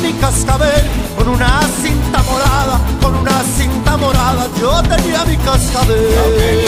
Mi cascabel con una cinta morada, con una cinta morada. Yo tenía mi cascabel.